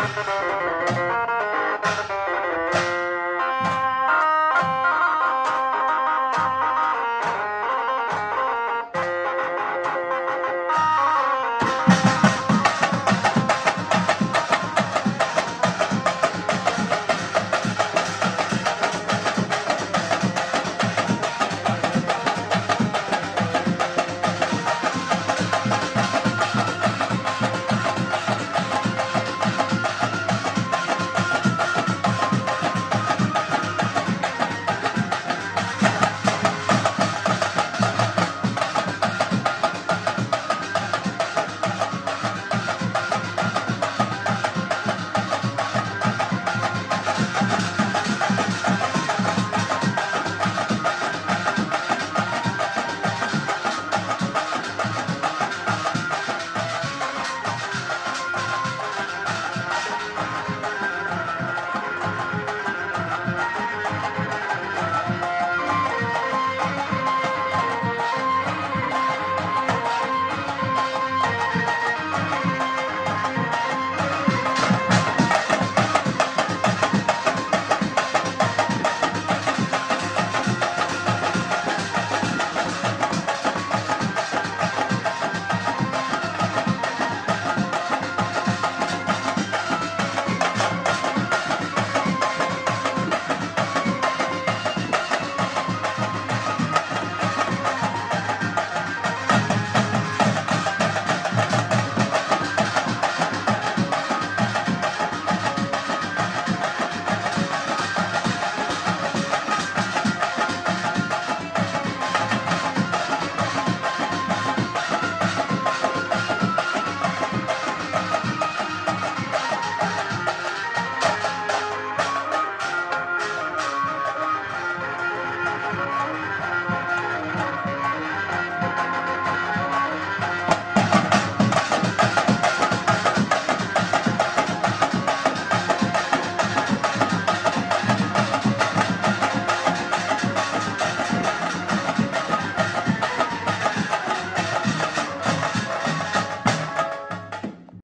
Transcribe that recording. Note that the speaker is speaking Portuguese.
Música